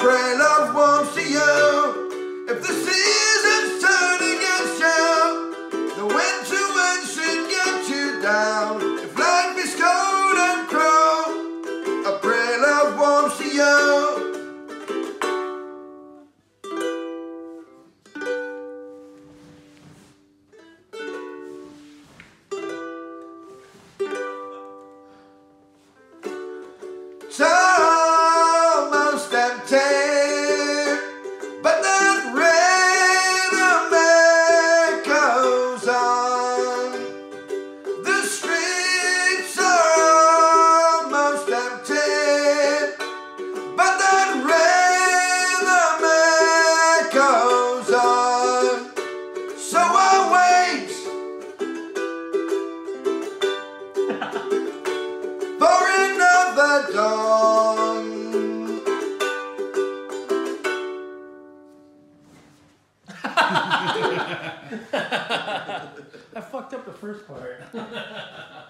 pray love won't see you. If the seasons turn against you, the winter wind should get you down. If life is cold and cruel, I pray love won't see you. Dawn. I fucked up the first part.